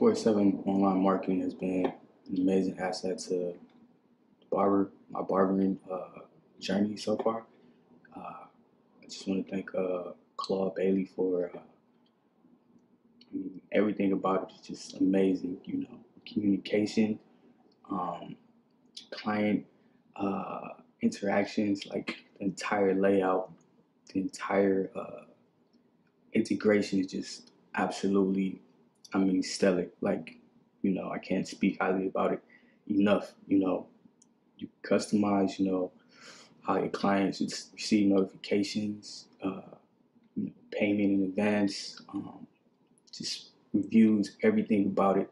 24 7 online marketing has been an amazing asset to barber, my barbering uh, journey so far. Uh, I just want to thank uh, Claude Bailey for uh, I mean, everything about it is just amazing. You know, communication, um, client uh, interactions, like the entire layout, the entire uh, integration is just absolutely I mean, stellar. Like, you know, I can't speak highly about it enough. You know, you customize, you know, how your clients receive notifications, uh, you know, payment in advance, um, just reviews, everything about it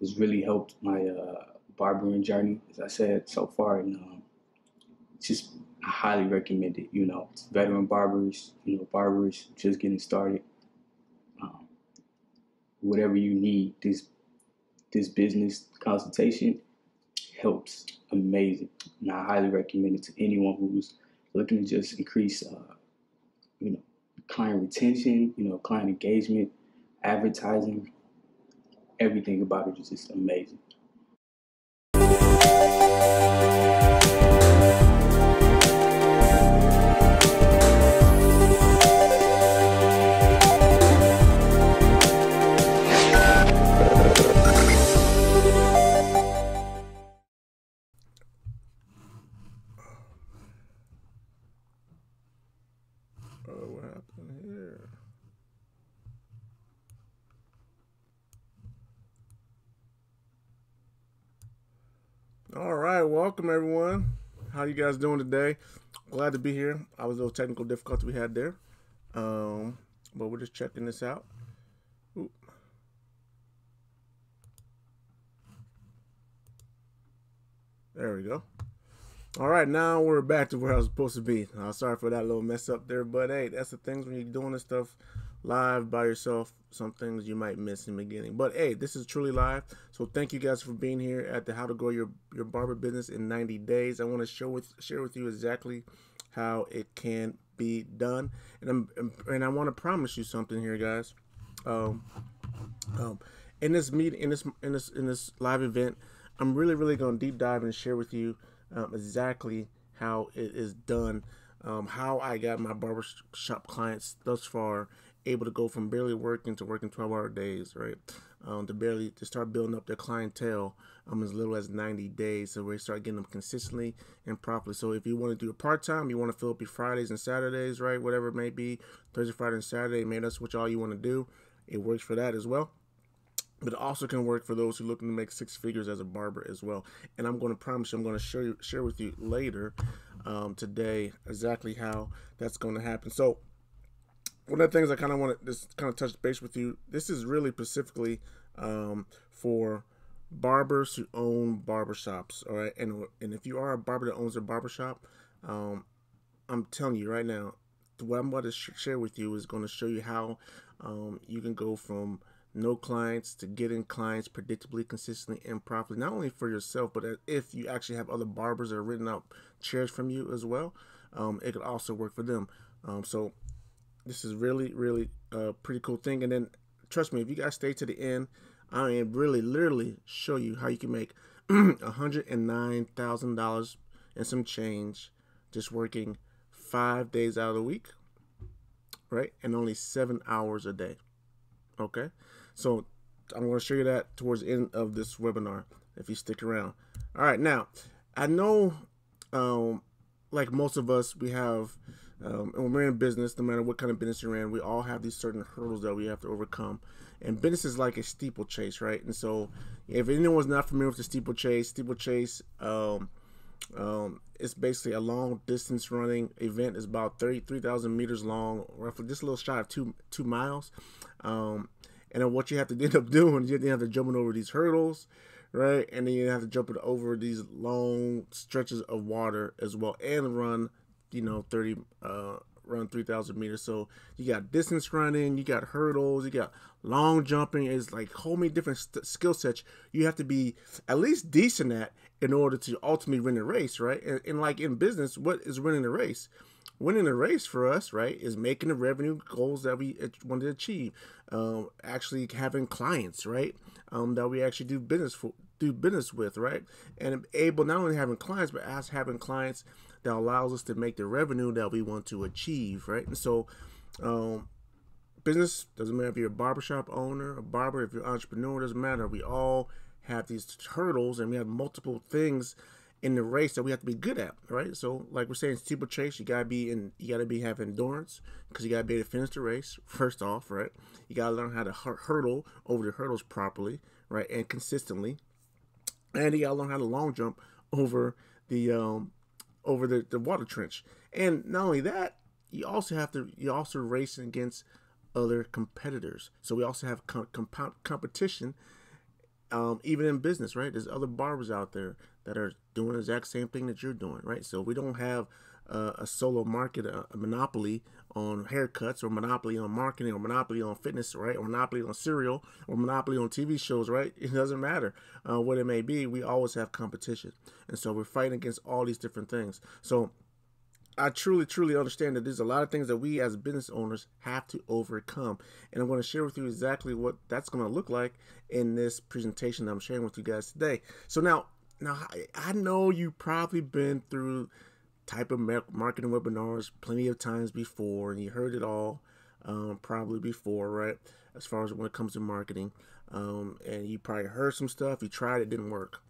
has really helped my uh, barbering journey, as I said so far. And um, just, I highly recommend it. You know, veteran barbers, you know, barbers just getting started whatever you need. This this business consultation helps amazing, and I highly recommend it to anyone who's looking to just increase, uh, you know, client retention, you know, client engagement, advertising. Everything about it is just amazing. Welcome everyone. How you guys doing today? Glad to be here. I was a little technical difficulty we had there, um, but we're just checking this out. Ooh. There we go. All right, now we're back to where I was supposed to be. Uh, sorry for that little mess up there, but hey, that's the things when you're doing this stuff live by yourself. Some things you might miss in the beginning. But hey, this is truly live. So thank you guys for being here at the How to Grow Your Your Barber Business in 90 Days. I want to share with share with you exactly how it can be done, and I'm and I want to promise you something here, guys. Um, um, in this meet in this in this in this live event, I'm really really going to deep dive and share with you um, exactly how it is done. Um, how I got my barbershop clients thus far, able to go from barely working to working 12 hour days, right? Um, to barely to start building up their clientele um, as little as 90 days. So we start getting them consistently and properly. So if you want to do a part time, you want to fill up your Fridays and Saturdays, right? Whatever it may be, Thursday, Friday, and Saturday, maybe that's what all you want to do. It works for that as well. But it also can work for those who looking to make six figures as a barber as well. And I'm going to promise you, I'm going to share share with you later um, today exactly how that's going to happen. So one of the things I kind of want to just kind of touch base with you. This is really specifically um, for barbers who own barbershops. All right, and and if you are a barber that owns a barbershop, um, I'm telling you right now, what I'm about to sh- share with you is going to show you how um, you can go from no clients to getting clients predictably, consistently, and properly. Not only for yourself, but if you actually have other barbers that are written out chairs from you as well, um, it could also work for them. Um, so this is really, really a pretty cool thing. And then trust me, if you guys stay to the end, I am really literally show you how you can make $109,000 and some change just working five days out of the week, right? And only seven hours a day. Okay. So I'm going to show you that towards the end of this webinar if you stick around. All right. Now, I know, um, like most of us, we have um, and when we're in business, no matter what kind of business you're in, we all have these certain hurdles that we have to overcome. And business is like a steeplechase, right? And so, if anyone's not familiar with the steeplechase, steeplechase, um, um, it's basically a long distance running event. It's about 33,000 meters long, roughly just a little shy of two two miles. Um, and then what you have to end up doing, you have to jumping over these hurdles, right? And then you have to jump it over these long stretches of water as well, and run you know 30 uh run 3000 meters. So you got distance running you got hurdles you got long jumping. Is like whole many different st- skill sets you have to be at least decent at in order to ultimately win a race right? And, and like in business what is winning a race? Winning the race for us, right, is making the revenue goals that we want to achieve. Um, actually having clients, right, um, that we actually do business for, do business with, right, and able not only having clients, but as having clients that allows us to make the revenue that we want to achieve, right, and so. Um, business doesn't matter if you're a barbershop owner, a barber, if you're an entrepreneur, doesn't matter. We all have these hurdles and we have multiple things in the race that we have to be good at, right? So, like we're saying, steeplechase, you gotta be in, you gotta be having endurance because you gotta be able to finish the race first off, right? You gotta learn how to hurdle over the hurdles properly, right, and consistently, and you gotta learn how to long jump over the um over the, the water trench. And not only that, you also have to you also racing against other competitors. So we also have com- comp- competition um, even in business, right? There's other barbers out there that are doing the exact same thing that you're doing, right? So we don't have uh, a solo market, a, a, monopoly on haircuts, or monopoly on marketing, or monopoly on fitness, right? Or monopoly on cereal, or monopoly on TV shows, right? It doesn't matter uh, what it may be. We always have competition, and so we're fighting against all these different things. So I truly, truly understand that there's a lot of things that we as business owners have to overcome. And I'm going to share with you exactly what that's going to look like in this presentation that I'm sharing with you guys today. So now, now I know you've probably been through type of marketing webinars plenty of times before, and you heard it all um, probably before, right? As far as when it comes to marketing, um, and you probably heard some stuff, you tried it, didn't work,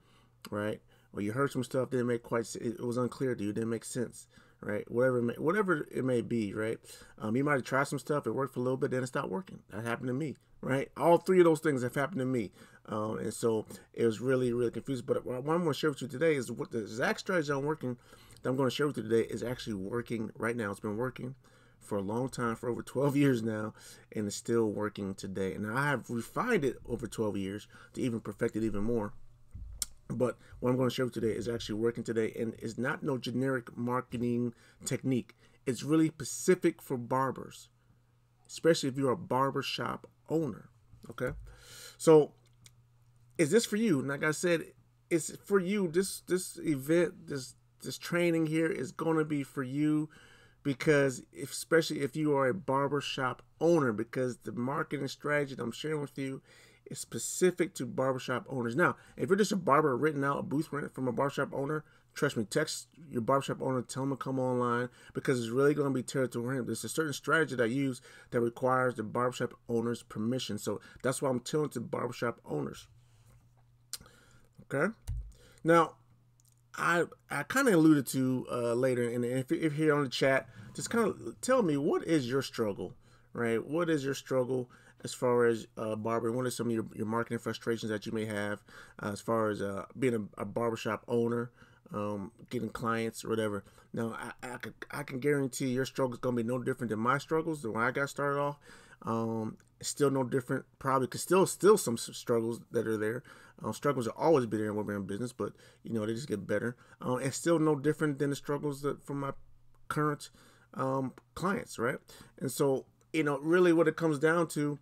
right? Or you heard some stuff didn't make quite, it was unclear to you, didn't make sense right? Whatever it may, whatever it may be, right? Um, you might have tried some stuff, it worked for a little bit, then it stopped working. That happened to me, right? All three of those things have happened to me, um, and so it was really, really confused. But what I'm going to share with you today is what the exact strategy I'm working that I'm going to share with you today is actually working right now. It's been working for a long time, for over 12 years now, and it's still working today. And I have refined it over 12 years to even perfect it even more. But what I'm going to show you today is actually working today and is not no generic marketing technique. It's really specific for barbers, especially if you're a barber shop owner. Okay. So is this for you? Like I said, it's for you. This this event, this this training here is going to be for you because if, especially if you are a barbershop owner because the marketing strategy that I'm sharing with you is specific to barbershop owners. Now, if you're just a barber written out, a booth rent from a barbershop owner, trust me, text your barbershop owner, tell them to come online because it's really going to be territorial. There's a certain strategy that I use that requires the barbershop owner's permission. So that's why I'm telling to barbershop owners. Okay. Now, I I kind of alluded to uh, later, and if, if you're on the chat, just kind of tell me what is your struggle, right? What is your struggle? as far as uh, barbering? What are some of your, your marketing frustrations that you may have uh, as far as uh, being a, a barbershop owner, um, getting clients or whatever? Now, I, I, can, I can guarantee your struggle is going to be no different than my struggles than when I got started off. Um, still no different, probably, because still, still some struggles that are there. Uh, struggles are always be there when we're in business, but, you know, they just get better. Uh, and still no different than the struggles that from my current um, clients, right? And so, you know, really what it comes down to,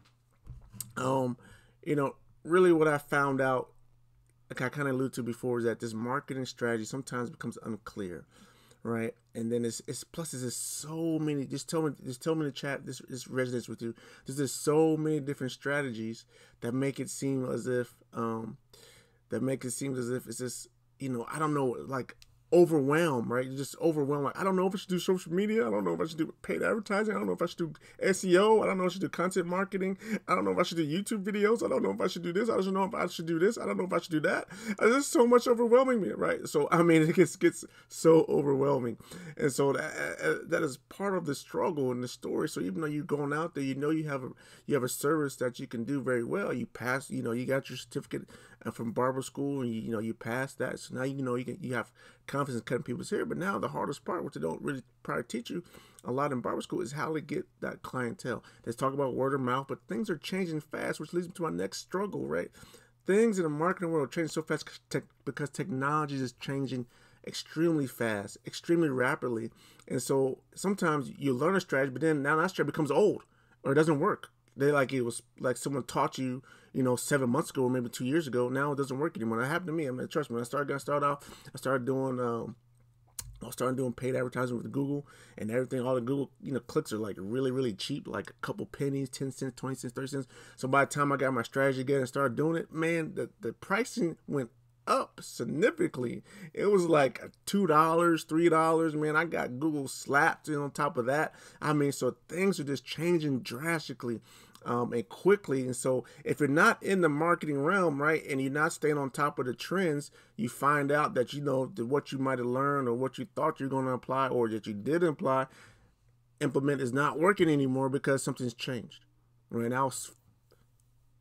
um, you know, really what I found out, like I kind of alluded to before, is that this marketing strategy sometimes becomes unclear, right? And then it's, it's plus there's so many. Just tell me, just tell me the chat. This this resonates with you. There's just so many different strategies that make it seem as if, um, that make it seem as if it's just, you know, I don't know, like overwhelmed, right? You're just overwhelmed. Like, I don't know if I should do social media. I don't know if I should do paid advertising. I don't know if I should do SEO. I don't know if I should do content marketing. I don't know if I should do YouTube videos. I don't know if I should do this. I don't know if I should do this. I don't know if I should do that. There's so much overwhelming me, right? So, I mean, it gets, gets so overwhelming. And so that, uh, uh, that is part of the struggle in the story. So even though you're going out there, you know, you have a, you have a service that you can do very well. You pass, you know, you got your certificate uh, from barber school and you, you know, you pass that. So now, you know, you can, you have confidence in cutting people's hair. But now the hardest part, which they don't really probably teach you a lot in barber school, is how to get that clientele. Let's talk about word of mouth, but things are changing fast, which leads me to my next struggle, right? Things in the marketing world change so fast because technology is changing extremely fast, extremely rapidly. And so sometimes you learn a strategy, but then now that strategy becomes old or it doesn't work. They like it was like someone taught you, you know, seven months ago or maybe two years ago. Now it doesn't work anymore. That happened to me. I mean, trust me. I started, I started off, I started doing um, I was starting doing paid advertising with Google and everything. All the Google, you know, clicks are like really, really cheap, like a couple pennies, 10 cents, 20 cents, 30 cents. So by the time I got my strategy together and started doing it, man, the, the pricing went up significantly. It was like $2, $3. Man, I got Google slapped And on top of that. I mean, so things are just changing drastically um, and quickly. And so, if you're not in the marketing realm, right, and you're not staying on top of the trends, you find out that you know that what you might have learned or what you thought you're going to apply or that you did apply, implement is not working anymore because something's changed. Right now, was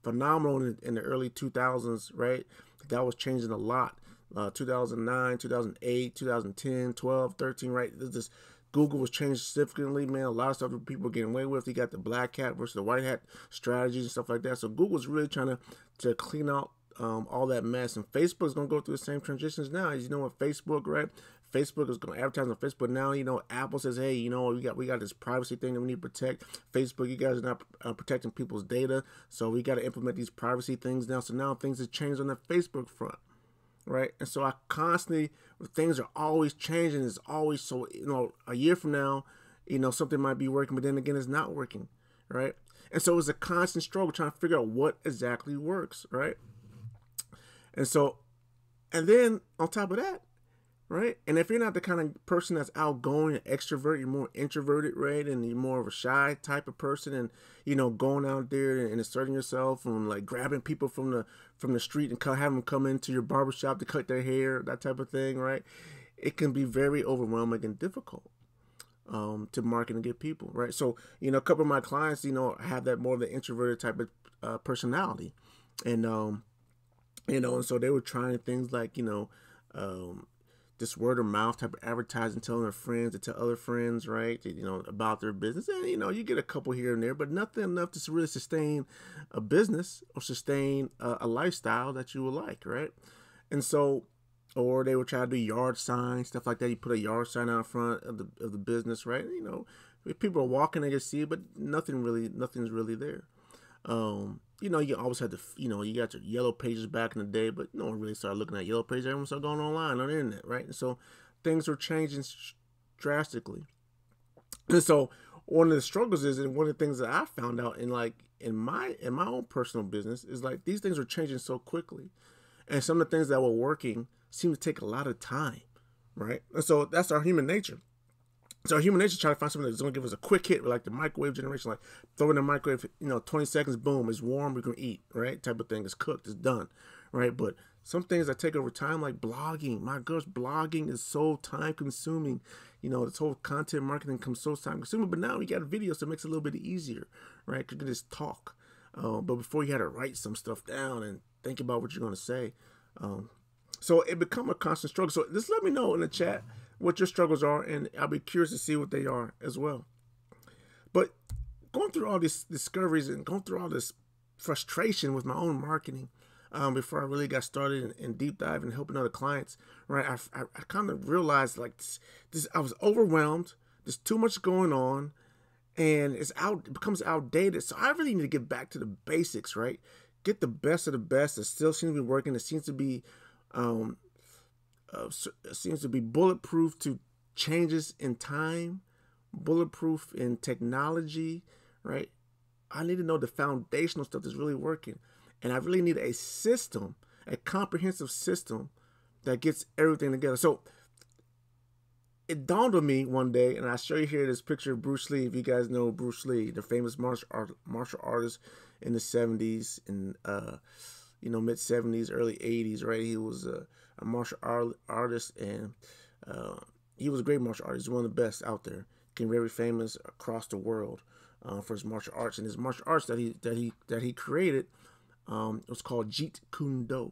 phenomenal in, in the early 2000s, right? That was changing a lot. Uh, 2009, 2008, 2010, 12, 13, right? This Google was changed significantly, man. A lot of stuff people getting away with. You got the black hat versus the white hat strategies and stuff like that. So Google's really trying to, to clean out um, all that mess. And Facebook's going to go through the same transitions now. As you know, what Facebook, right? Facebook is going to advertise on Facebook now. You know, Apple says, "Hey, you know, we got we got this privacy thing that we need to protect." Facebook, you guys are not uh, protecting people's data, so we got to implement these privacy things now. So now things have changed on the Facebook front right? And so I constantly, things are always changing. It's always so, you know, a year from now, you know, something might be working, but then again, it's not working, right? And so it's a constant struggle trying to figure out what exactly works, right? And so, and then on top of that, right? And if you're not the kind of person that's outgoing and extrovert, you're more introverted, right? And you're more of a shy type of person, and you know, going out there and asserting yourself and like grabbing people from the from the street and have them come into your barbershop to cut their hair, that type of thing, right? It can be very overwhelming and difficult um, to market and get people, right? So, you know, a couple of my clients, you know, have that more of the introverted type of uh, personality, and um, you know, and so they were trying things like, you know, um, this word of mouth type of advertising, telling their friends to tell other friends, right? You know, about their business. And, you know, you get a couple here and there, but nothing enough to really sustain a business or sustain a, a lifestyle that you would like, right? And so, or they would try to do yard signs, stuff like that. You put a yard sign out front of the, of the business, right? You know, people are walking, they can see it, but nothing really, nothing's really there. Um, you know, you always had to, you know, you got your yellow pages back in the day, but no one really started looking at yellow pages. Everyone started going online on the internet, right? And so things were changing drastically. And so one of the struggles is, and one of the things that I found out in like in my in my own personal business is like these things are changing so quickly, and some of the things that were working seem to take a lot of time, right? And so that's our human nature. So human nature try to find something that's gonna give us a quick hit, like the microwave generation, like throw in the microwave, you know, 20 seconds, boom, it's warm, we can eat, right? Type of thing. It's cooked, it's done, right? But some things that take over time, like blogging. My gosh, blogging is so time consuming. You know, this whole content marketing comes so time consuming. But now we got videos, so it makes it a little bit easier, right? You can just talk. Uh, but before you had to write some stuff down and think about what you're gonna say. Um, so it become a constant struggle. So just let me know in the chat what your struggles are, and I'll be curious to see what they are as well. But going through all these discoveries and going through all this frustration with my own marketing um, before I really got started in, in, deep dive and helping other clients, right? I, I, I kind of realized like this, this, I was overwhelmed. There's too much going on, and it's out. It becomes outdated. So I really need to get back to the basics, right? Get the best of the best. It still seems to be working. It seems to be um, uh, seems to be bulletproof to changes in time, bulletproof in technology, right? I need to know the foundational stuff that's really working. And I really need a system, a comprehensive system that gets everything together. So it dawned on me one day, and I show you here this picture of Bruce Lee. If you guys know Bruce Lee, the famous martial art, martial artist in the 70s and uh, you know mid 70s, early 80s, right? He was a a martial art, artist, and uh, he was a great martial artist. One of the best out there. Became very famous across the world uh, for his martial arts, and his martial arts that he that he that he created um, was called Jeet Kune Do.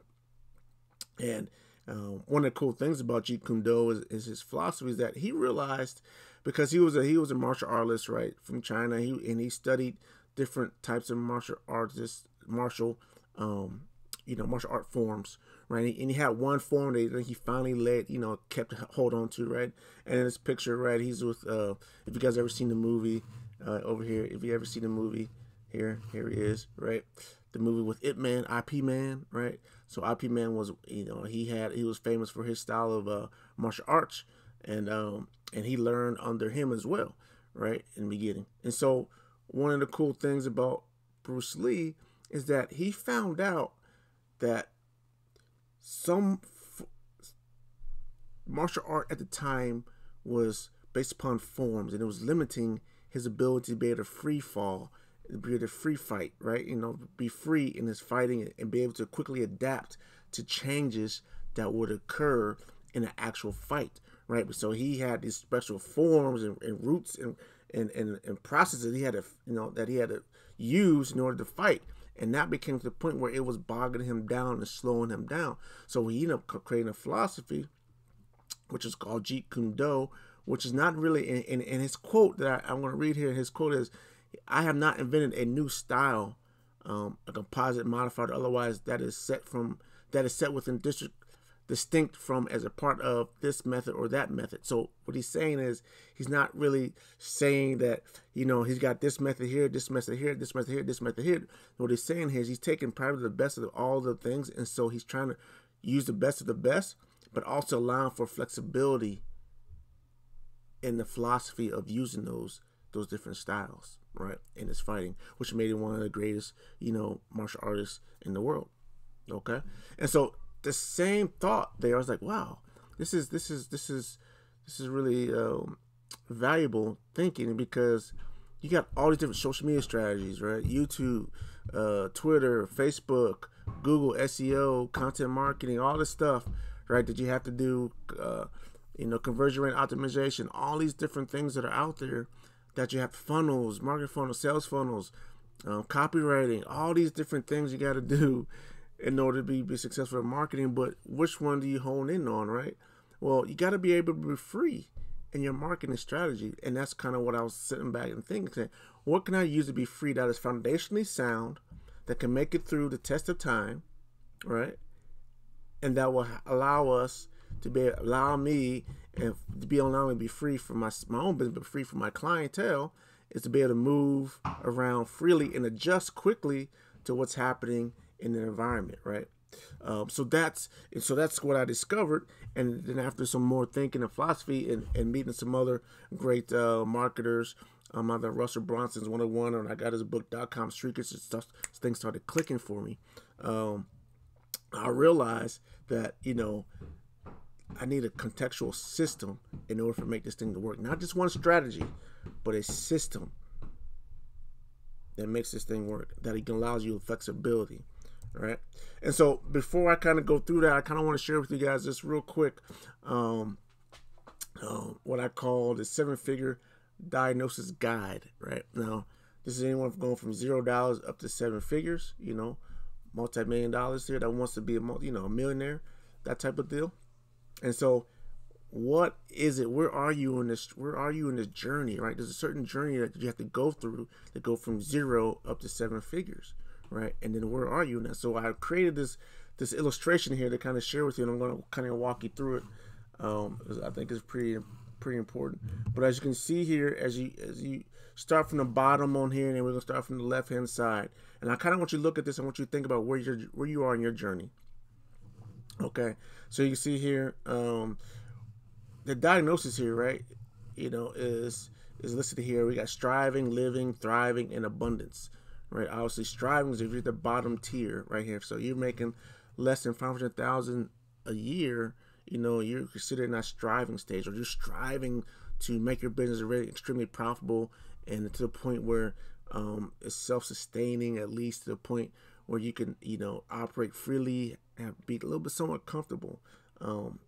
And uh, one of the cool things about Jeet Kune Do is, is, his philosophy is that he realized because he was a he was a martial artist right from China. He and he studied different types of martial artists, martial um, you know martial art forms right? And he had one form that he finally let, you know, kept hold on to, right? And in this picture, right, he's with, uh, if you guys ever seen the movie, uh, over here, if you ever seen the movie, here, here he is, right? The movie with Ip Man, Ip Man, right? So Ip Man was, you know, he had, he was famous for his style of uh, martial arts. and um, and he learned under him as well, right in the beginning. And so one of the cool things about Bruce Lee is that he found out that some f- martial art at the time was based upon forms and it was limiting his ability to be able to free fall be able to free fight right? You know be free in his fighting and be able to quickly adapt to changes that would occur in an actual fight right? So he had these special forms and, and roots and, and and and processes he had to you know that he had to use in order to fight and that became the point where it was bogging him down and slowing him down. So he ended up creating a philosophy, which is called Jeet Kune Do, which is not really in, in, his quote that I, am going to read here. His quote is, "I have not invented a new style, um, a composite modifier. Otherwise, that is set from that is set within district distinct from as a part of this method or that method. So what he's saying is he's not really saying that, you know, he's got this method here, this method here, this method here, this method here. What he's saying here is he's taking probably the best of all the things. And so he's trying to use the best of the best, but also allowing for flexibility in the philosophy of using those those different styles, right, in his fighting, which made him one of the greatest, you know, martial artists in the world. Okay. And so the same thought there. I was like, wow, this is this is this is this is really um, valuable thinking because you got all these different social media strategies, right? YouTube, uh, Twitter, Facebook, Google, SEO, content marketing, all this stuff, right? That you have to do, uh, you know, conversion rate optimization, all these different things that are out there that you have funnels, market funnels, sales funnels, um, copywriting, all these different things you got to do in order to be, be successful in marketing, but which one do you hone in on, right? Well, you got to be able to be free in your marketing strategy. And that's kind of what I was sitting back and thinking. What can I use to be free that is foundationally sound, that can make it through the test of time, right? And that will allow us to be allow me and to be allowing me to be free from my my own business, but free from my clientele, is to be able to move around freely and adjust quickly to what's happening in the environment, right? Um, so that's so that's what I discovered, and then after some more thinking and philosophy, and, and meeting some other great uh, marketers, um, either Russell Brunson's one on one, and I got his book com streakers and stuff. Things started clicking for me. Um, I realized that you know I need a contextual system in order to make this thing to work. Not just one strategy, but a system that makes this thing work. That it allows you flexibility right? And so before I kind of go through that, I kind of want to share with you guys just real quick um, uh, what I call the seven figure diagnosis guide, right? Now, this is anyone going from zero dollars up to seven figures, you know, multi million dollars here that wants to be a you know a millionaire, that type of deal. And so, what is it? Where are you in this? Where are you in this journey? Right? There's a certain journey that you have to go through to go from zero up to seven figures right? And then where are you now? So I created this this illustration here to kind of share with you, and I'm going to kind of walk you through it. Um, I think it's pretty pretty important. But as you can see here, as you as you start from the bottom on here, and we're gonna start from the left hand side. And I kind of want you to look at this. I want you to think about where you're where you are in your journey. Okay, so you see here um, the diagnosis here, right? You know, is is listed here. We got striving, living, thriving, and abundance right? Obviously, striving is if you're the bottom tier right here. So you're making less than five hundred thousand a year. You know, you're considered that striving stage, or you're striving to make your business really extremely profitable and to the point where um, it's self-sustaining, at least to the point where you can, you know, operate freely and be a little bit somewhat comfortable. Um,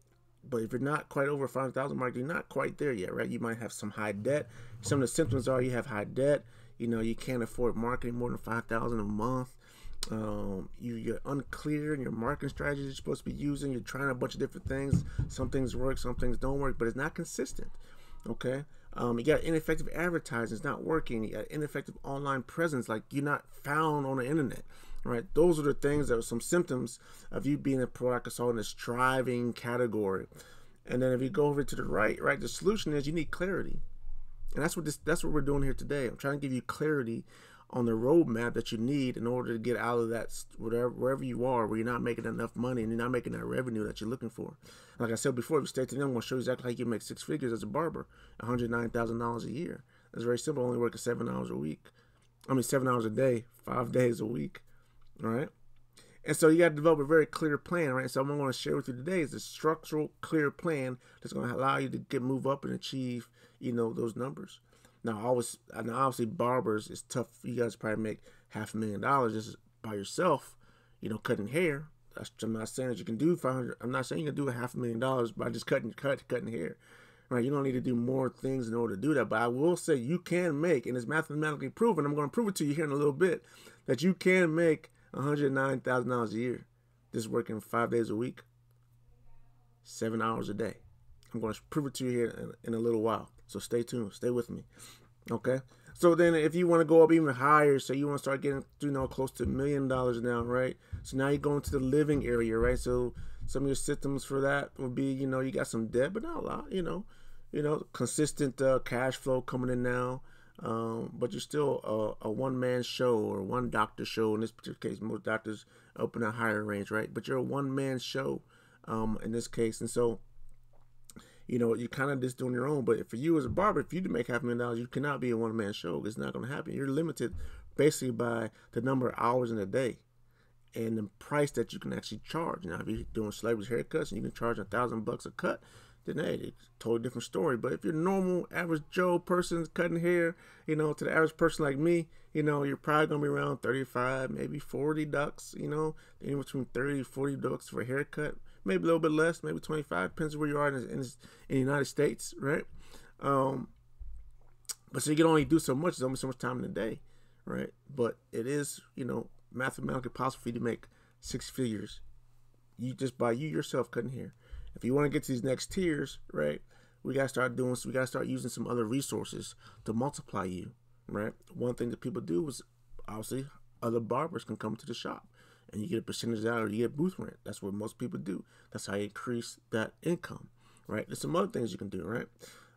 but if you're not quite over 5,000 mark, you're not quite there yet, right? You might have some high debt. Some of the symptoms are you have high debt, you know you can't afford marketing more than 5000 a month. Um, you, you're unclear in your marketing strategies you're supposed to be using. You're trying a bunch of different things. Some things work some things don't work but it's not consistent okay? Um, you got ineffective advertising it's not working. You got ineffective online presence like you're not found on the internet right? Those are the things that are some symptoms of you being a product consultant in the striving category. And then if you go over to the right right the solution is you need clarity and that's what this that's what we're doing here today. I'm trying to give you clarity on the roadmap that you need in order to get out of that whatever wherever you are where you're not making enough money and you're not making that revenue that you're looking for. Like I said before, if you stay to I'm gonna show you exactly how you can make six figures as a barber, hundred nine thousand dollars a year. It's very simple, only working seven hours a week. I mean seven hours a day, five days a week. All right. And so you got to develop a very clear plan, right? So what I'm going to share with you today is a structural, clear plan that's going to allow you to get move up and achieve, you know, those numbers. Now, always, now obviously, barbers is tough. You guys probably make half a million dollars just by yourself, you know, cutting hair. I'm not saying that you can do 500. I'm not saying you can do a half a million dollars by just cutting, cut, cutting hair. Right? You don't need to do more things in order to do that. But I will say you can make, and it's mathematically proven. I'm going to prove it to you here in a little bit that you can make $109,000 a year just working five days a week, seven hours a day. I'm going to prove it to you here in, in a little while. So stay tuned. Stay with me. Okay. So then if you want to go up even higher, so you want to start getting, you know, close to a million dollars now, right? So now you go into the living area, right? So some of your systems for that would be, you know, you got some debt, but not a lot, you know, you know, consistent uh, cash flow coming in now. Um, but you're still a, a one man show or one doctor show. In this particular case, most doctors open a higher range, right? But you're a one man show um, in this case. And so, you know, you're kind of just doing your own. But for you as a barber, if you do make half a million dollars, you cannot be a one man show. It's not going to happen. You're limited basically by the number of hours in a day and the price that you can actually charge. Now, if you're doing celebrity haircuts and you can charge a thousand bucks a cut, then hey, it's a totally different story. But if you're normal, average Joe person cutting hair, you know, to the average person like me, you know, you're probably gonna be around 35, maybe 40 ducks, you know, anywhere between 30 40 ducks for a haircut, maybe a little bit less, maybe 25, depends where you are in, in, in the United States, right? Um, but so you can only do so much, there's only so much time in the day, right? But it is, you know, mathematically possible for you to make six figures. You just by you yourself cutting hair if you want to get to these next tiers, right, we gotta start doing. So we gotta start using some other resources to multiply you, right? One thing that people do is obviously other barbers can come to the shop and you get a percentage out or you get booth rent. That's what most people do. That's how you increase that income, right? There's some other things you can do, right?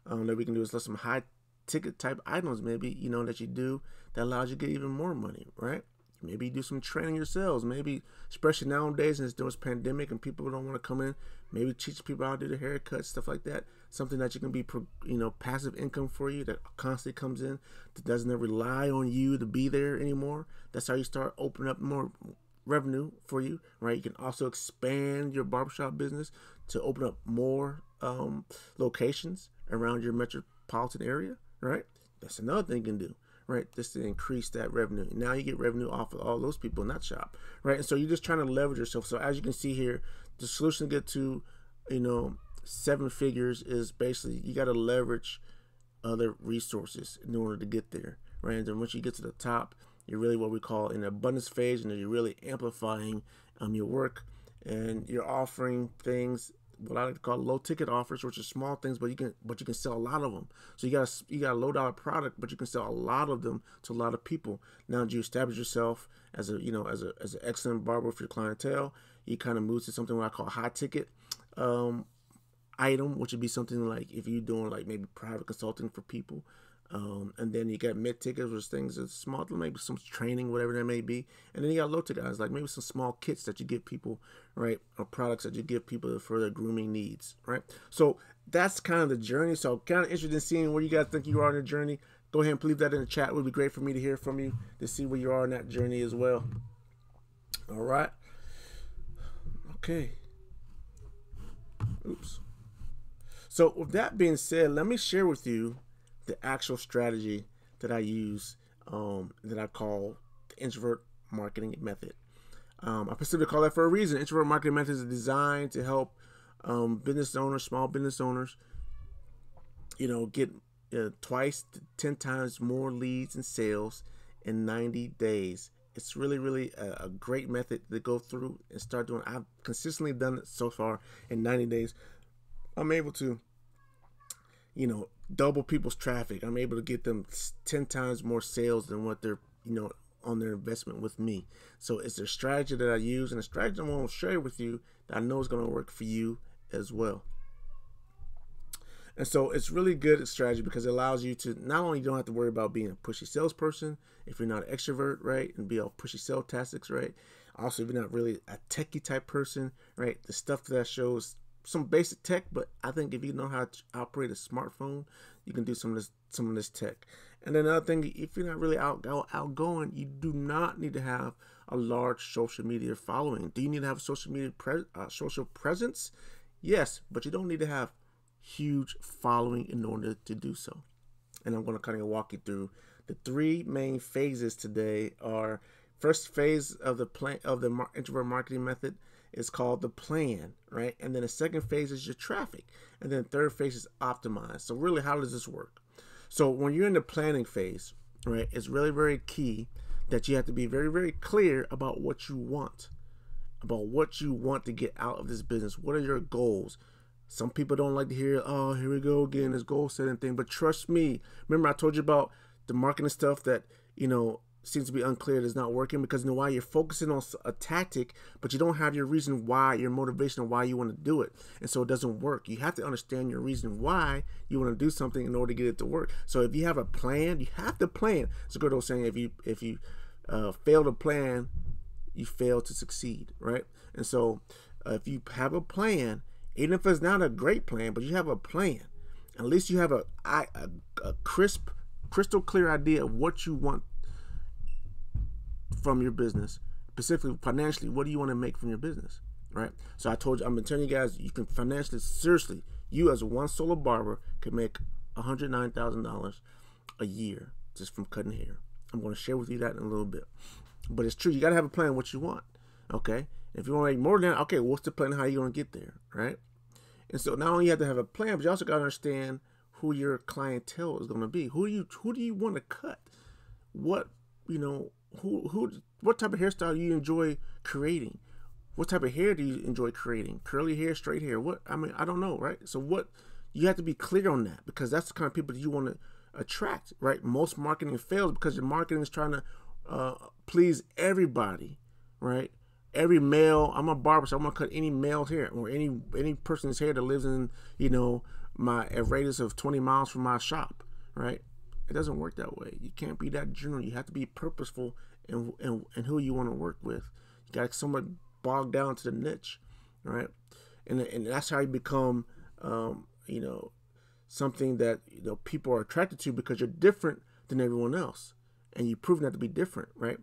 Um, that we can do is some high ticket type items, maybe you know that you do that allows you to get even more money, right? Maybe do some training yourselves. Maybe, especially nowadays, since there's pandemic and people don't want to come in, maybe teach people how to do the haircut, stuff like that. Something that you can be, you know, passive income for you that constantly comes in, that doesn't rely on you to be there anymore. That's how you start opening up more revenue for you, right? You can also expand your barbershop business to open up more um, locations around your metropolitan area, right? That's another thing you can do right? Just to increase that revenue. Now you get revenue off of all those people in that shop, right? And so you're just trying to leverage yourself. So as you can see here, the solution to get to, you know, seven figures is basically you got to leverage other resources in order to get there, right? And once you get to the top, you're really what we call an abundance phase, and you're really amplifying um, your work, and you're offering things what I like to call low ticket offers, which are small things, but you can but you can sell a lot of them. So you got you got a low dollar product, but you can sell a lot of them to a lot of people. Now that you establish yourself as a you know as a as an excellent barber for your clientele, you kind of move to something what I call high ticket um, item, which would be something like if you're doing like maybe private consulting for people. Um, and then you got mid tickets, which things are small, maybe some training, whatever that may be. And then you got low ticket guys, like maybe some small kits that you give people, right? Or products that you give people for their grooming needs, right? So that's kind of the journey. So kind of interested in seeing where you guys think you are in the journey. Go ahead and leave that in the chat. It would be great for me to hear from you to see where you are in that journey as well. All right. Okay. Oops. So with that being said, let me share with you the actual strategy that I use um, that I call the introvert marketing method. Um, I specifically call that for a reason. Introvert marketing method is designed to help um, business owners, small business owners, you know, get uh, twice to 10 times more leads and sales in 90 days. It's really, really a, a, great method to go through and start doing. I've consistently done it so far in 90 days. I'm able to, you know, double people's traffic. I'm able to get them 10 times more sales than what they're, you know, on their investment with me. So it's a strategy that I use and a strategy I'm going to share with you that I know is going to work for you as well. And so it's really good strategy because it allows you to not only you don't have to worry about being a pushy salesperson if you're not an extrovert, right, and be all pushy sales tactics, right. Also, if you're not really a techie type person, right, the stuff that shows some basic tech, but I think if you know how to operate a smartphone, you can do some of this some of this tech. And then another thing, if you're not really out, outgoing, you do not need to have a large social media following. Do you need to have a social media pre- uh, social presence? Yes, but you don't need to have huge following in order to do so. And I'm going to kind of walk you through the three main phases today. Are first phase of the plan of the introvert marketing method is called the plan, right? And then the second phase is your traffic, and then third phase is optimized. So really, how does this work? So when you're in the planning phase, right, it's really very key that you have to be very very clear about what you want, about what you want to get out of this business. What are your goals? Some people don't like to hear, oh, here we go again, this goal setting thing. But trust me, remember I told you about the marketing stuff that, you know, seems to be unclear It's not working because you know why you're focusing on a tactic, but you don't have your reason why, your motivation why you want to do it. And so it doesn't work. You have to understand your reason why you want to do something in order to get it to work. So if you have a plan, you have to plan. It's a good old saying if you if you uh, fail to plan, you fail to succeed, right? And so uh, if you have a plan, even if it's not a great plan, but you have a plan. At least you have a, a, a crisp, crystal clear idea of what you want from your business, specifically financially. What do you want to make from your business, right? So I told you, I'm telling you guys, you can financially, seriously, you as one solo barber can make $109,000 a year just from cutting hair. I'm going to share with you that in a little bit. But it's true. You got to have a plan what you want. Okay. If you want to make more than that, okay, what's the plan? How are you going to get there? Right. And so not only you have to have a plan, but you also got to understand who your clientele is going to be. Who do you who do you want to cut? What you know who who what type of hairstyle you enjoy creating? What type of hair do you enjoy creating? Curly hair, straight hair? What I mean, I don't know, right? So what you have to be clear on that because that's the kind of people that you want to attract, right? Most marketing fails because your marketing is trying to uh, please everybody, right? every male i'm a barber so i'm gonna cut any male hair or any any person's hair that lives in you know my a radius of 20 miles from my shop right it doesn't work that way. You can't be that general you have to be purposeful and in, in who you want to work with. You got to somewhat bogged down to the niche right? And, and that's how you become um, you know something that you know people are attracted to because you're different than everyone else. And you've proven that to be different right?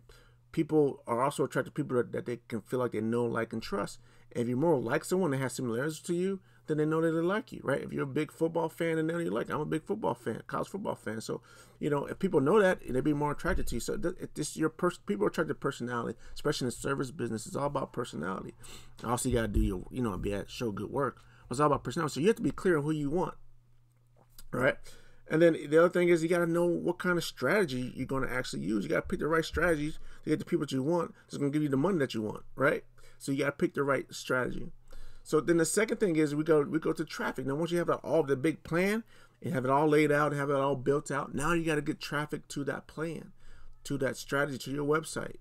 People are also attracted to people that, that they can feel like they know, like, and trust. And if you're more like someone that has similarities to you, then they know that they like you, right? If you're a big football fan and then you like, I'm a big football fan, college football fan. So, you know, if people know that, they'd be more attracted to you. So, this your person, people are attracted to personality, especially in the service business. It's all about personality. Also, you gotta do your, you know, be at show good work. It's all about personality. So you have to be clear on who you want, right? And then the other thing is you got to know what kind of strategy you're going to actually use. You got to pick the right strategies to get the people that you want. It's going to give you the money that you want, right? So you got to pick the right strategy. So then the second thing is we go we go to traffic. Now once you have all the big plan and have it all laid out, and have it all built out, now you got to get traffic to that plan, to that strategy, to your website.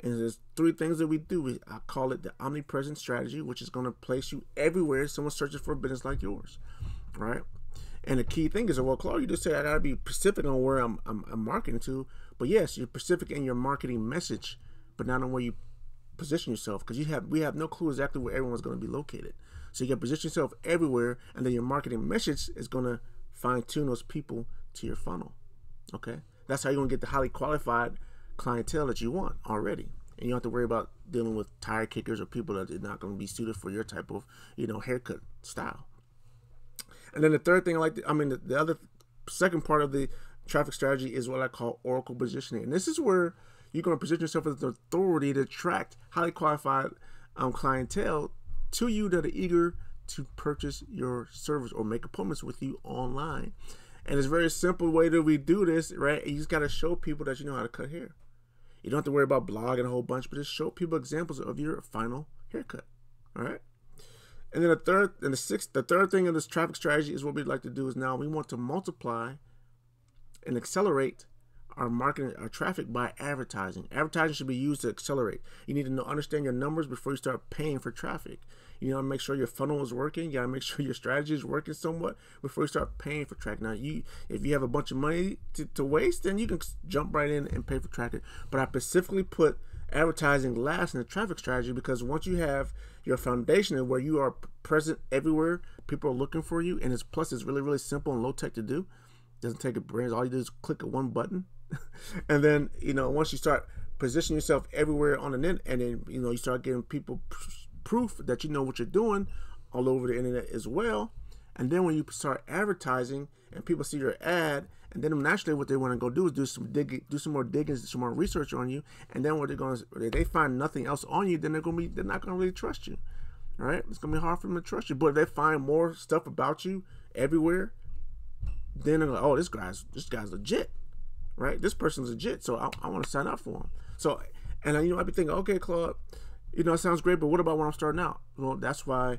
And there's three things that we do. I call it the omnipresent strategy, which is going to place you everywhere someone searches for a business like yours, right? And the key thing is, well, Claude, you just said I gotta be specific on where I'm, I'm, I'm marketing to. But yes, you're specific in your marketing message, but not on where you position yourself because you have we have no clue exactly where everyone's going to be located. So you can position yourself everywhere, and then your marketing message is going to fine tune those people to your funnel. Okay, that's how you're going to get the highly qualified clientele that you want already, and you don't have to worry about dealing with tire kickers or people that are not going to be suited for your type of you know haircut style. And then the third thing I like, to, I mean, the, the other second part of the traffic strategy is what I call oracle positioning. And this is where you're going to position yourself as the authority to attract highly qualified um, clientele to you that are eager to purchase your service or make appointments with you online. And it's a very simple way that we do this, right? You just got to show people that you know how to cut hair. You don't have to worry about blogging a whole bunch, but just show people examples of your final haircut. All right. And then the third and the sixth, the third thing in this traffic strategy is what we'd like to do is now we want to multiply and accelerate our marketing, our traffic by advertising. Advertising should be used to accelerate. You need to know, understand your numbers before you start paying for traffic. You gotta make sure your funnel is working. You gotta make sure your strategy is working somewhat before you start paying for traffic. Now, you if you have a bunch of money to, to waste, then you can jump right in and pay for traffic. But I specifically put advertising last in the traffic strategy because once you have your foundation and where you are present everywhere, people are looking for you, and it's plus it's really really simple and low tech to do. Doesn't take a brain. All you do is click a one button, and then you know once you start positioning yourself everywhere on the net, and then you know you start giving people proof that you know what you're doing all over the internet as well. And then when you start advertising and people see your ad, and then naturally what they want to go do is do some dig, do some more digging, some more research on you. And then what they're going to, they find nothing else on you, then they're going to be, they're not going to really trust you. All right, it's going to be hard for them to trust you. But if they find more stuff about you everywhere, then they're like, oh, this guy's, this guy's legit, right? This person's legit, so I, I want to sign up for him. So, and you know, I'd be thinking, okay, Claude, you know, it sounds great, but what about when I'm starting out? Well, that's why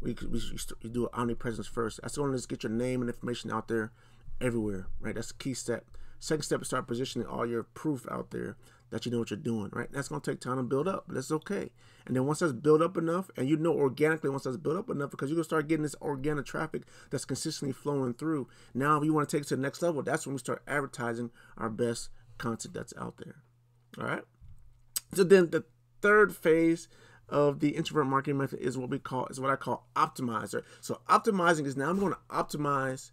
we we, we do omnipresence first. That's the going to get your name and information out there everywhere, right? That's the key step. Second step is start positioning all your proof out there that you know what you're doing, right? That's going to take time to build up, but that's okay. And then once that's built up enough, and you know organically once that's built up enough, because you're going to start getting this organic traffic that's consistently flowing through. Now, if you want to take it to the next level, that's when we start advertising our best content that's out there. All right. So then the third phase of the introvert marketing method is what we call is what I call optimizer. So optimizing is now I'm going to optimize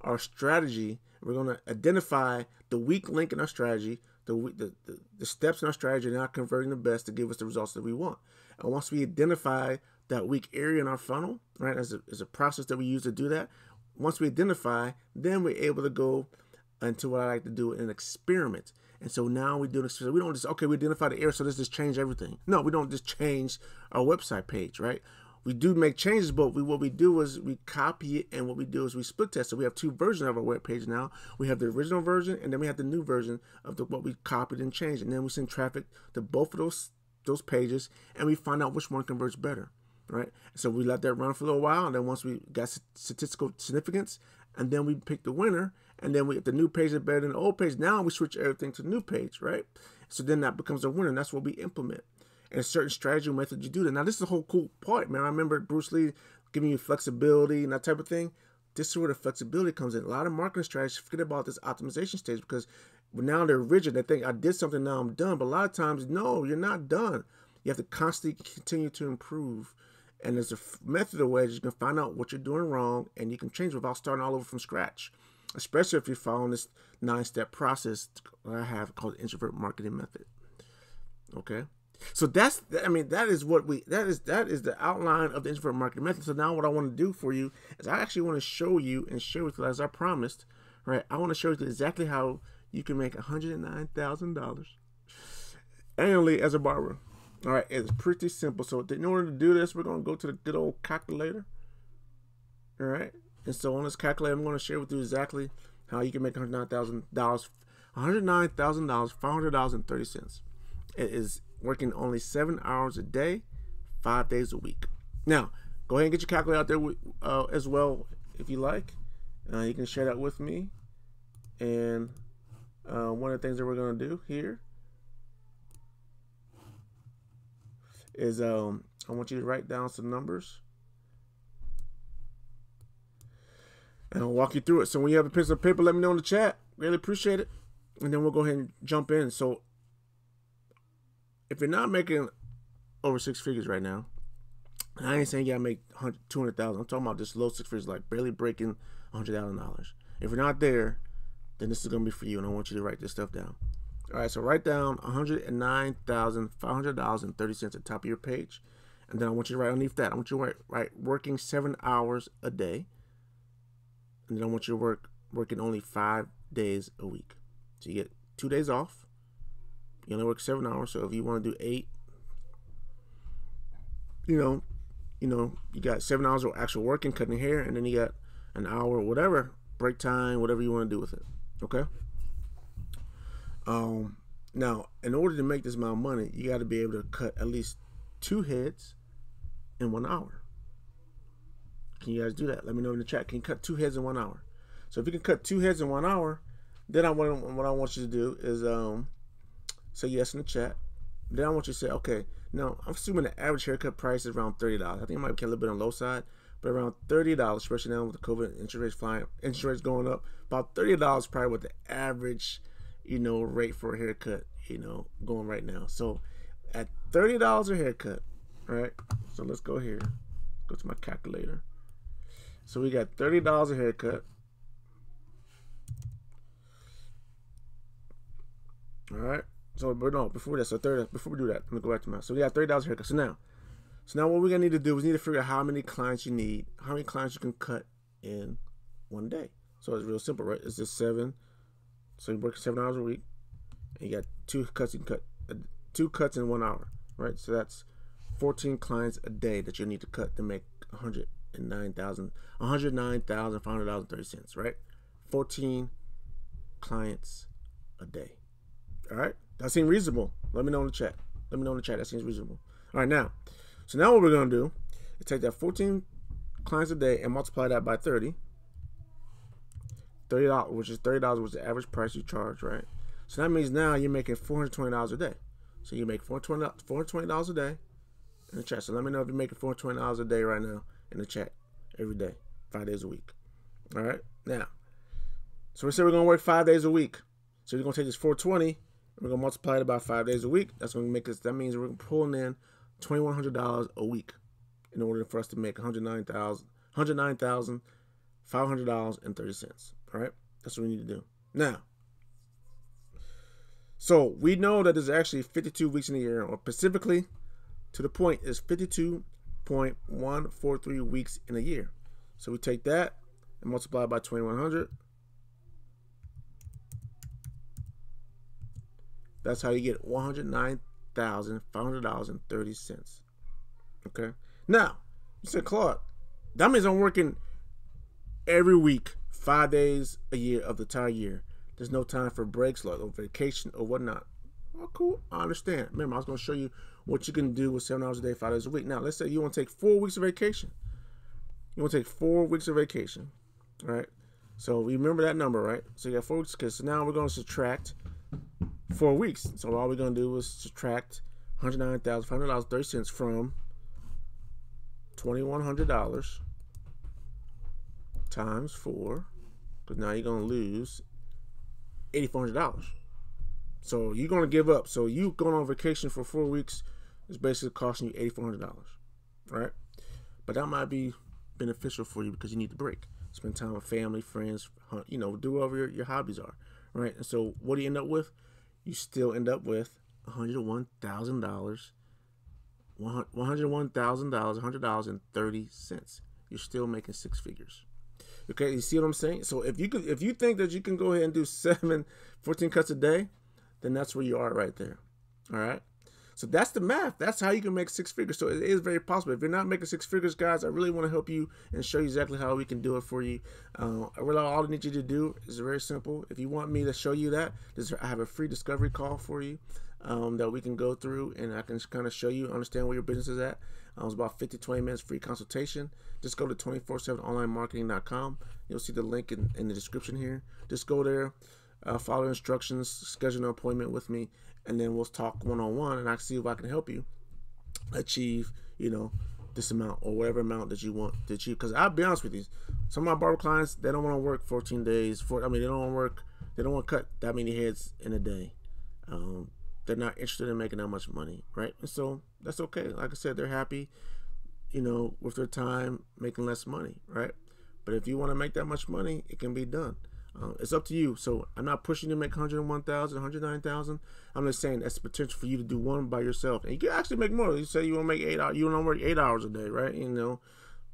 our strategy. We're going to identify the weak link in our strategy, the, the, the, the steps in our strategy are not converting the best to give us the results that we want. And once we identify that weak area in our funnel, right, as a, as a process that we use to do that, once we identify, then we're able to go into what I like to do in an experiment. And so now we do an experiment. We don't just okay. We identify the error, so let's just change everything. No, we don't just change our website page, right? We do make changes, but we, what we do is we copy it, and what we do is we split test. So we have two versions of our web page now. We have the original version, and then we have the new version of the what we copied and changed, and then we send traffic to both of those those pages, and we find out which one converts better, right? So we let that run for a little while, and then once we got statistical significance, and then we pick the winner, and then we if the new page is better than the old page, now we switch everything to the new page, right? So then that becomes a winner, and that's what we implement. And certain strategy method you do that. Now this is a whole cool part, man. I remember Bruce Lee giving you flexibility and that type of thing. This is where the flexibility comes in. A lot of marketing strategies forget about this optimization stage because now they're rigid. They think I did something, now I'm done. But a lot of times, no, you're not done. You have to constantly continue to improve. And there's a method of ways you can find out what you're doing wrong and you can change without starting all over from scratch especially if you're following this nine step process that I have called introvert marketing method. Okay. So that's I mean that is what we that is that is the outline of the introvert marketing method. So now what I want to do for you is I actually want to show you and share with you as I promised, right? I want to show you exactly how you can make $109,000 annually as a barber. All right, it's pretty simple. So in order to do this, we're going to go to the good old calculator. All right. And so on this calculator, I'm going to share with you exactly how you can make $109,000, $109,000, $500.30. It is working only seven hours a day, five days a week. Now, go ahead and get your calculator out there uh, as well if you like. Uh, you can share that with me. And uh, one of the things that we're going to do here is um, I want you to write down some numbers. and I'll walk you through it. So when you have a pencil and paper, let me know in the chat. Really appreciate it. And then we'll go ahead and jump in. So if you're not making over six figures right now, I ain't saying you gotta make 200,000. I'm talking about just low six figures, like barely breaking $100,000. If you're not there, then this is gonna be for you, and I want you to write this stuff down. All right, so write down $109,500.30 at the top of your page. And then I want you to write underneath that. I want you to write, write working seven hours a day and then I want you to work working only five days a week. So you get two days off. You only work seven hours. So if you want to do eight, you know, you know, you got seven hours of actual working, cutting hair, and then you got an hour, whatever, break time, whatever you want to do with it. Okay. Um, now, in order to make this amount of money, you got to be able to cut at least two heads in one hour. Can you guys do that? Let me know in the chat. Can you cut two heads in one hour? So if you can cut two heads in one hour, Then I want what I want you to do is um say yes in the chat. Then I want you to say, okay, now I'm assuming the average haircut price is around thirty dollars. I think it might be a little bit on the low side, but around thirty dollars, especially now with the COVID interest rates flying, interest rates going up. About thirty dollars probably what the average, you know, rate for a haircut, you know, going right now. So at thirty dollars a haircut, right? So let's go here. Go to my calculator. So we got thirty dollars a haircut. All right. So, but no, before that, so third, before we do that, let me go back to my. So we got thirty dollars haircut. So now, so now what we're gonna need to do is need to figure out how many clients you need, how many clients you can cut in one day. So it's real simple, right? It's just seven. So you work seven hours a week, and you got two cuts and cut, uh, two cuts in one hour, right? So that's fourteen clients a day that you need to cut to make one hundred and nine thousand, one hundred nine thousand five hundred dollars thirty cents, right? Fourteen clients a day. All right. That seems reasonable. Let me know in the chat. Let me know in the chat. That seems reasonable. All right, now, so now what we're gonna do is take that 14 clients a day and multiply that by 30. Thirty dollars, which is thirty dollars, was the average price you charge, right? So that means now you're making four hundred twenty dollars a day. So you make four hundred twenty dollars a day in the chat. So let me know if you're making four hundred twenty dollars a day right now in the chat every day, five days a week. All right, now, so we say we're gonna work five days a week. So we're gonna take this four twenty we're gonna multiply it by five days a week. That's gonna make us. That means we're pulling in twenty one hundred dollars a week in order for us to make one hundred nine thousand, hundred nine thousand, five hundred dollars and thirty cents. All right, that's what we need to do now. So we know that there's actually 52 weeks in a year, or specifically to the point is 52.143 weeks in a year. So we take that and multiply by 2100 That's how you get $109,500.30. Okay. Now, you said, Claude, that means I'm working every week, five days a year of the entire year. There's no time for breaks, like or vacation or whatnot. Well, cool. I understand. Remember, I was going to show you what you can do with seven hours a day, five days a week. Now, let's say you want to take four weeks of vacation. You want to take four weeks of vacation. All right. So we remember that number, right? So you got four weeks because now we're going to subtract four weeks. So all we're gonna do is subtract hundred nine thousand five hundred dollars thirty cents from twenty one hundred dollars times four, because now you're lose eighty four hundred dollars. So you're gonna give up. So you going on vacation for four weeks is basically costing you eighty four hundred dollars, right? But that might be beneficial for you because you need to break, spend time with family, friends, you know, do whatever your, your hobbies are, right? And so what do you end up with? You still end up with $101,000. $101,000, $100 and 30 cents. You're still making six figures. Okay, you see what I'm saying? So if you could if you think that you can go ahead and do seven, 14 cuts a day, then that's where you are right there. All right. So that's the math. That's how you can make six figures. So it is very possible. If you're not making six figures, guys, I really want to help you and show you exactly how we can do it for you. Uh, really, all I need you to do is very simple. If you want me to show you that, I have a free discovery call for you um, that we can go through and I can kind of show you, understand where your business is at. Uh, it's about 50, 20 minutes free consultation. Just go to 247onlinemarketing.com. You'll see the link in, in the description here. Just go there, uh, follow instructions, schedule an appointment with me, and then we'll talk one on one, and I see if I can help you achieve, you know, this amount or whatever amount that you want to achieve. Because I'll be honest with you, some of my barber clients they don't want to work 14 days. For I mean, they don't want to work. They don't want to cut that many heads in a day. Um, they're not interested in making that much money, right? And so that's okay. Like I said, they're happy, you know, with their time making less money, right? But if you want to make that much money, it can be done. Uh, it's up to you. So I'm not pushing you to make 101,000, 109,000. I'm just saying that's the potential for you to do one by yourself, and you can actually make more. You say you want to make eight hours, you want to work eight hours a day, right? You know,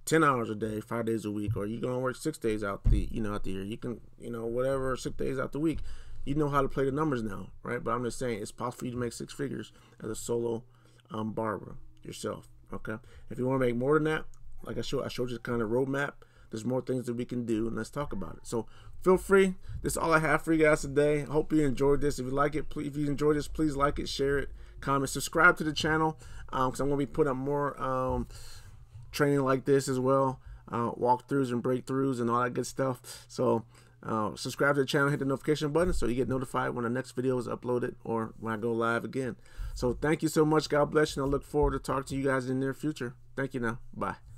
ten hours a day, five days a week, or you're gonna work six days out the you know out the year. You can you know whatever six days out the week. You know how to play the numbers now, right? But I'm just saying it's possible for you to make six figures as a solo um, barber yourself. Okay, if you want to make more than that, like I showed, I showed you kind of roadmap there's more things that we can do, and let's talk about it. So feel free. This is all I have for you guys today. I hope you enjoyed this. If you like it, please, if you enjoyed this, please like it, share it, comment, subscribe to the channel because um, I'm going to be putting up more um, training like this as well, uh, walkthroughs and breakthroughs and all that good stuff. So Uh, subscribe to the channel, hit the notification button so you get notified when the next video is uploaded or when I go live again. So thank you so much. God bless you. And I look forward to talking to you guys in the near future. Thank you now. Bye.